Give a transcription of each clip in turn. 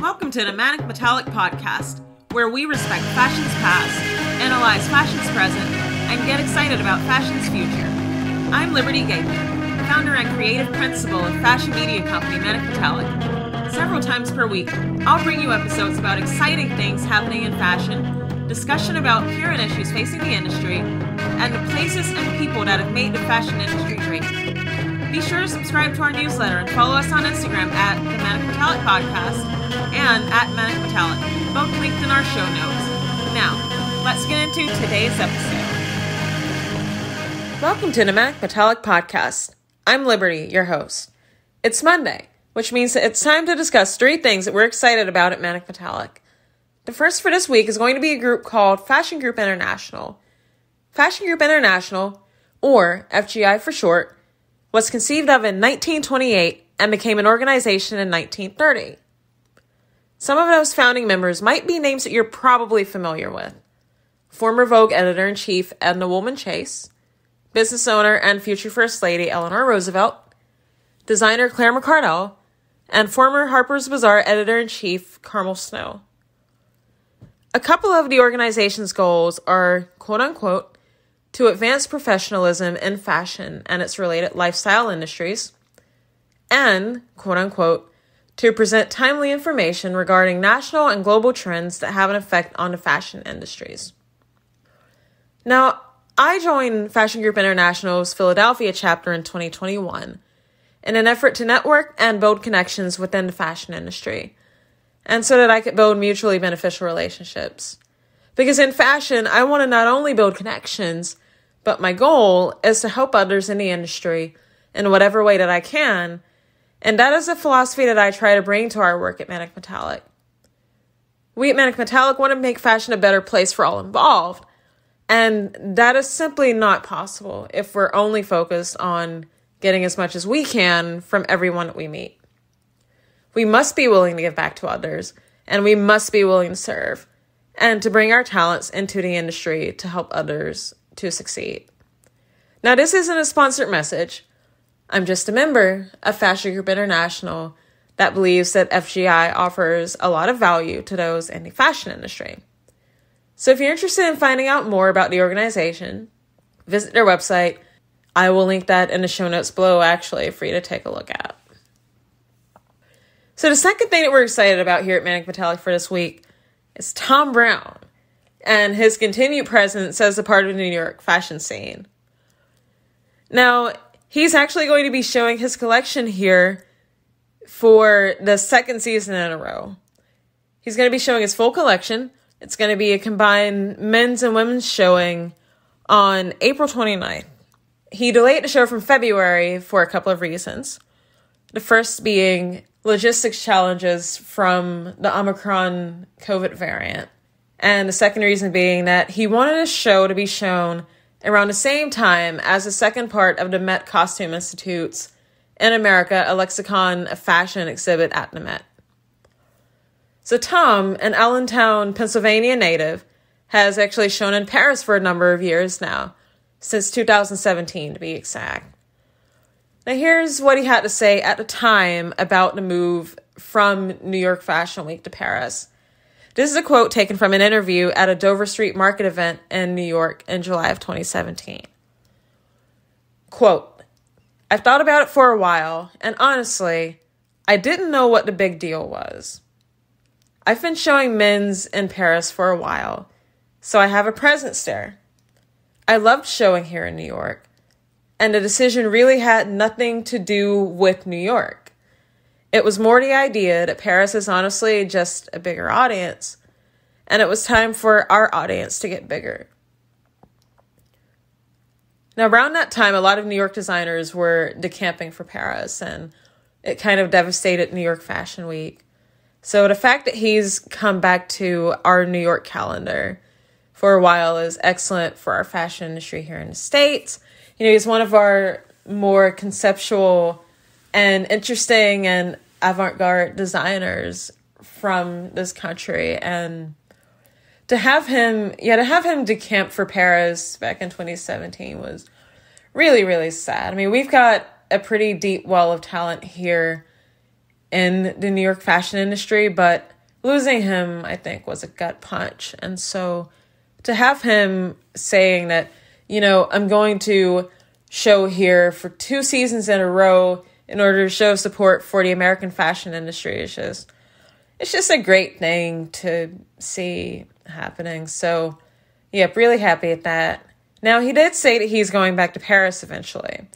Welcome to the Manic Metallic podcast, where we respect fashion's past, analyze fashion's present, and get excited about fashion's future. I'm Liberty Gaither, founder and creative principal of fashion media company Manic Metallic. Several times per week, I'll bring you episodes about exciting things happening in fashion, discussion about current issues facing the industry, and the places and people that have made the fashion industry great. Be sure to subscribe to our newsletter and follow us on Instagram at the Manic Metallic Podcast and at Manic Metallic, both linked in our show notes. Now, let's get into today's episode. Welcome to the Manic Metallic Podcast. I'm Liberty, your host. It's Monday, which means that it's time to discuss three things that we're excited about at Manic Metallic. The first for this week is going to be a group called Fashion Group International. Fashion Group International, or FGI for short, was conceived of in 1928 and became an organization in 1930. Some of those founding members might be names that you're probably familiar with. Former Vogue editor in chief Edna Woolman Chase, business owner and future First Lady Eleanor Roosevelt, designer Claire McCardell, and former Harper's Bazaar editor in chief Carmel Snow. A couple of the organization's goals are quote unquote to advance professionalism in fashion and its related lifestyle industries, and, quote unquote, to present timely information regarding national and global trends that have an effect on the fashion industries. Now, I joined Fashion Group International's Philadelphia chapter in 2021 in an effort to network and build connections within the fashion industry, and so that I could build mutually beneficial relationships. Because in fashion, I want to not only build connections, but my goal is to help others in the industry in whatever way that I can. And that is a philosophy that I try to bring to our work at Manic Metallic. We at Manic Metallic want to make fashion a better place for all involved. And that is simply not possible if we're only focused on getting as much as we can from everyone that we meet. We must be willing to give back to others, and we must be willing to serve and to bring our talents into the industry to help others to succeed. Now, this isn't a sponsored message. I'm just a member of Fashion Group International that believes that FGI offers a lot of value to those in the fashion industry. So, if you're interested in finding out more about the organization, visit their website. I will link that in the show notes below, actually, for you to take a look at. So, the second thing that we're excited about here at Manic Metallic for this week is Thom Browne and his continued presence as a part of the New York fashion scene. Now, he's actually going to be showing his collection here for the second season in a row. He's going to be showing his full collection. It's going to be a combined men's and women's showing on April 29th. He delayed the show from February for a couple of reasons. The first being logistics challenges from the Omicron COVID variant. And the second reason being that he wanted a show to be shown around the same time as the second part of the Met Costume Institute's in America, a lexicon of fashion exhibit at the Met. So Thom, an Allentown, Pennsylvania native, has actually shown in Paris for a number of years now, since 2017 to be exact. Now, here's what he had to say at the time about the move from New York Fashion Week to Paris. This is a quote taken from an interview at a Dover Street Market event in New York in July of 2017. Quote, I've thought about it for a while, and honestly, I didn't know what the big deal was. I've been showing men's in Paris for a while, so I have a presence there. I loved showing here in New York, and the decision really had nothing to do with New York. It was more the idea that Paris is honestly just a bigger audience, and it was time for our audience to get bigger. Now, around that time, a lot of New York designers were decamping for Paris, and it kind of devastated New York Fashion Week. So, the fact that he's come back to our New York calendar for a while is excellent for our fashion industry here in the States. You know, he's one of our more conceptual and interesting and avant-garde designers from this country and to have him yeah to have him decamp for paris back in 2017 was really really sad i mean we've got a pretty deep well of talent here in the New York fashion industry, but losing him, I think, was a gut punch. And so to have him saying that, you know, I'm going to show here for two seasons in a row in order to show support for the American fashion industry is just it's just a great thing to see happening. So, yep, really happy at that. Now, he did say that he's going back to Paris eventually,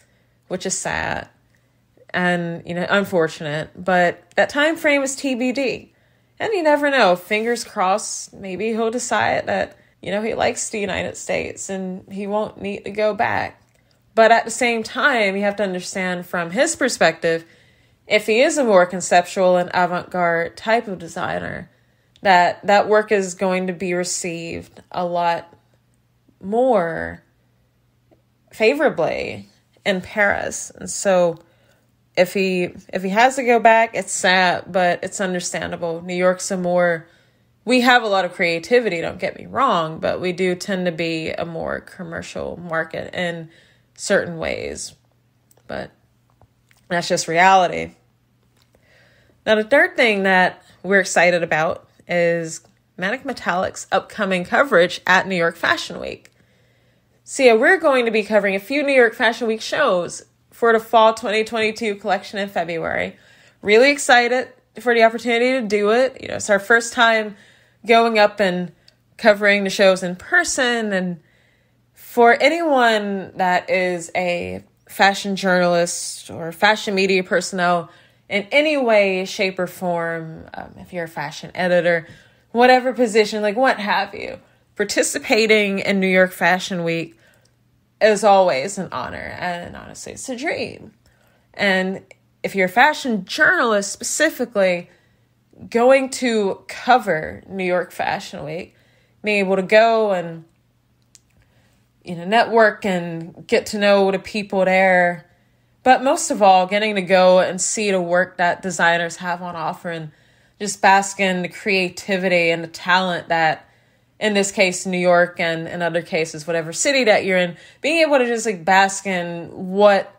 which is sad and, you know, unfortunate, but that time frame is TBD. And you never know. Fingers crossed, maybe he'll decide that, you know, he likes the United States and he won't need to go back. But at the same time, you have to understand from his perspective, if he is a more conceptual and avant-garde type of designer, that that work is going to be received a lot more favorably in Paris. And so if he if he has to go back, it's sad, but it's understandable. New York's a more we have a lot of creativity, don't get me wrong, but we do tend to be a more commercial market in certain ways. But that's just reality. Now, the third thing that we're excited about is Manic Metallic's upcoming coverage at New York Fashion Week. So, yeah, we're going to be covering a few New York Fashion Week shows for the fall 2022 collection in February. Really excited for the opportunity to do it. You know, it's our first time going up and covering the shows in person. And for anyone that is a fashion journalist or fashion media personnel in any way, shape, or form, um, if you're a fashion editor, whatever position, like what have you, participating in New York Fashion Week is always an honor. And honestly, it's a dream. And if you're a fashion journalist specifically, going to cover New York Fashion Week, being able to go and you know network and get to know the people there but most of all, getting to go and see the work that designers have on offer and just bask in the creativity and the talent that, in this case, New York and in other cases, whatever city that you're in, being able to just like bask in what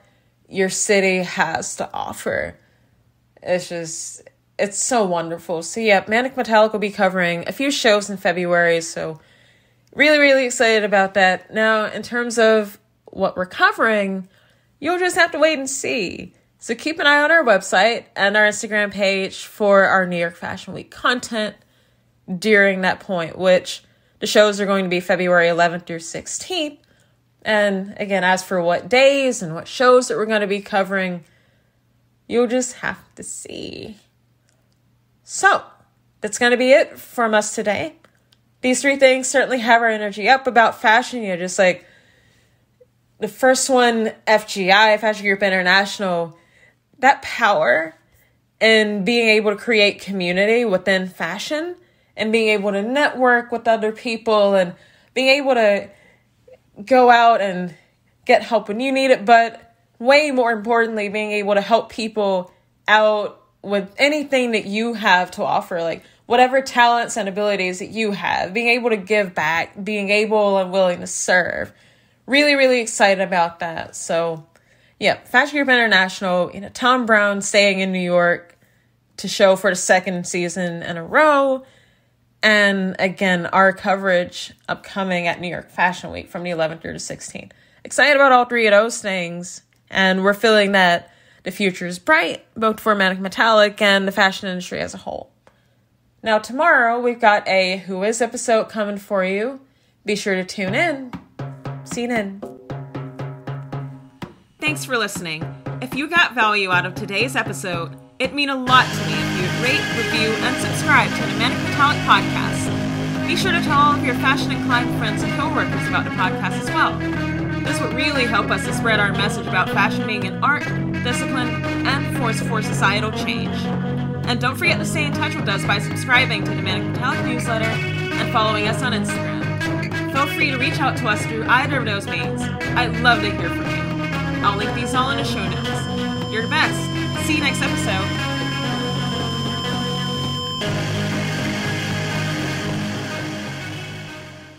your city has to offer. It's just, it's so wonderful. So, yeah, Manic Metallic will be covering a few shows in February. So, really, really excited about that. Now, in terms of what we're covering, You'll just have to wait and see. So keep an eye on our website and our Instagram page for our New York Fashion Week content during that point, which the shows are going to be February 11th through 16th. And again, as for what days and what shows that we're going to be covering, you'll just have to see. So, that's going to be it from us today. These three things certainly have our energy up about fashion. You're just like, the first one, FGI, Fashion Group International, that power in being able to create community within fashion and being able to network with other people and being able to go out and get help when you need it, but way more importantly, being able to help people out with anything that you have to offer, like whatever talents and abilities that you have, being able to give back, being able and willing to serve really, really excited about that. So, yeah, Fashion Group International, you know, Thom Browne staying in New York to show for the second season in a row. And again, our coverage upcoming at New York Fashion Week from the 11th through the 16th. Excited about all three of those things. And we're feeling that the future is bright, both for Manic Metallic and the fashion industry as a whole. Now, tomorrow we've got a Who Is episode coming for you. Be sure to tune in. See you then. Thanks for listening. If you got value out of today's episode, it'd mean a lot to me if you'd rate, review, and subscribe to the Manic Metallic podcast. Be sure to tell all of your fashion inclined friends and coworkers about the podcast as well. This would really help us to spread our message about fashion being an art, discipline, and force for societal change. And don't forget to stay in touch with us by subscribing to the Manic Metallic newsletter and following us on Instagram feel free to reach out to us through either of those means. I'd love to hear from you. I'll link these all in the show notes. You're the best. See you next episode.